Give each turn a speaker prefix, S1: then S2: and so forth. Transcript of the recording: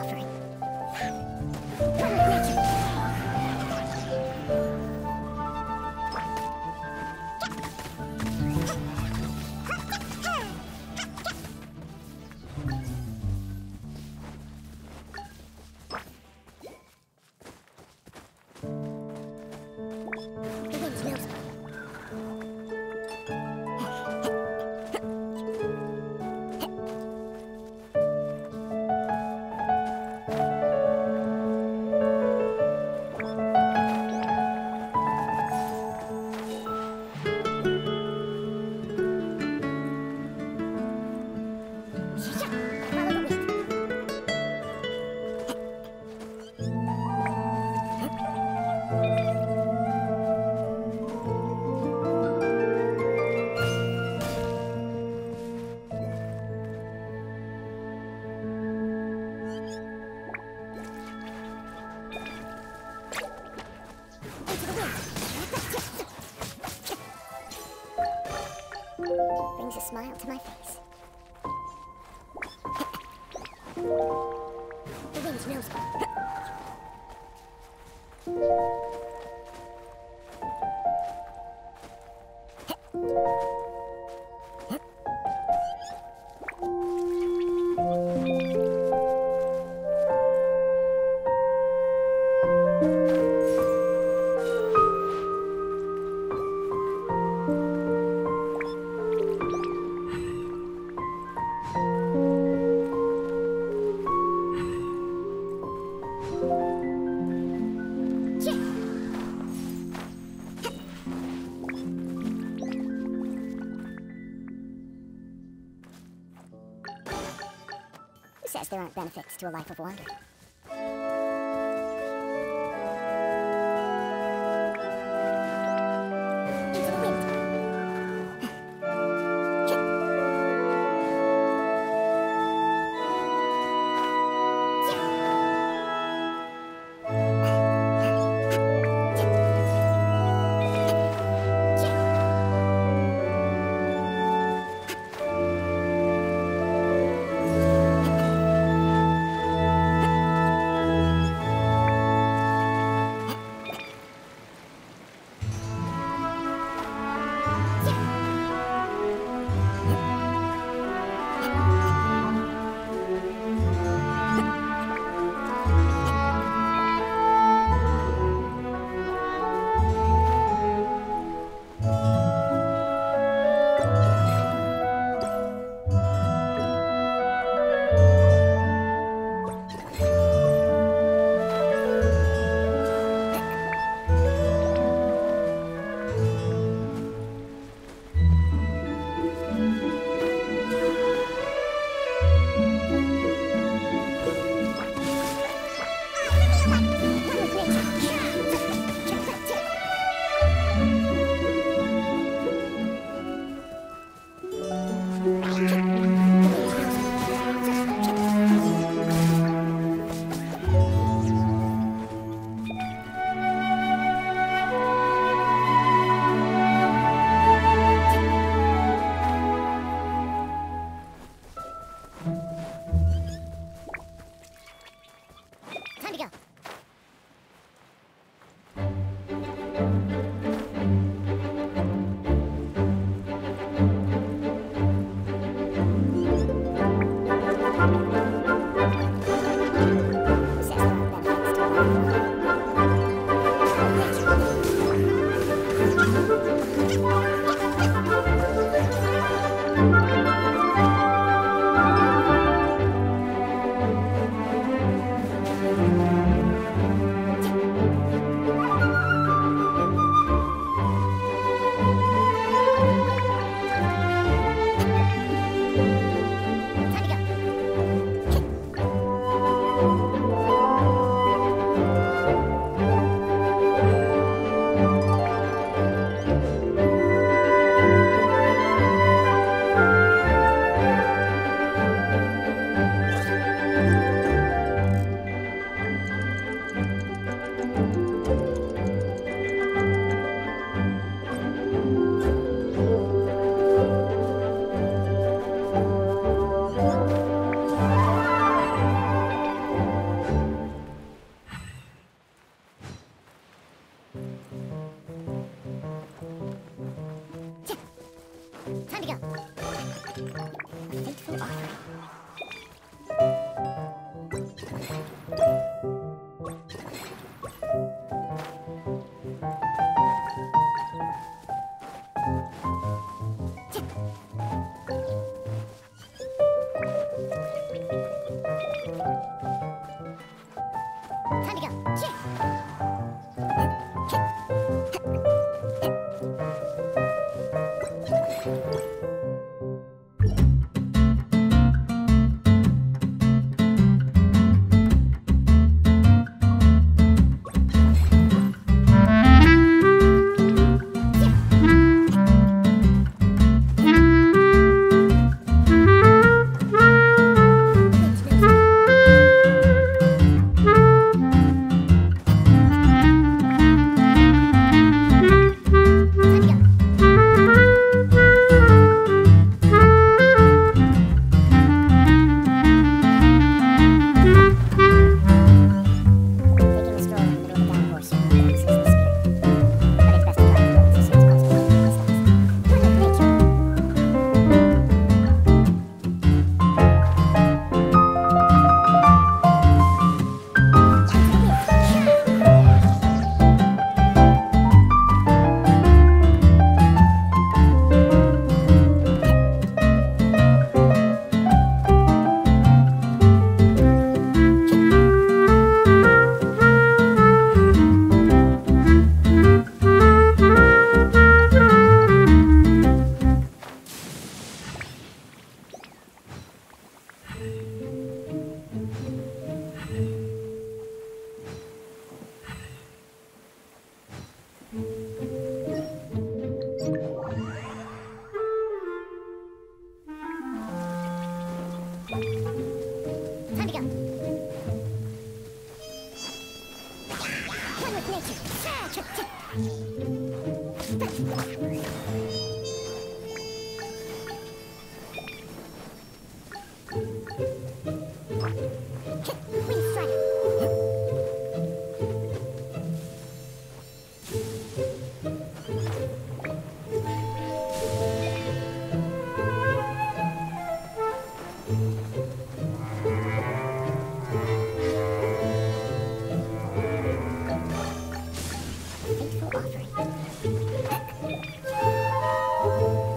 S1: offering. There to a life of wonder? Fateful offering.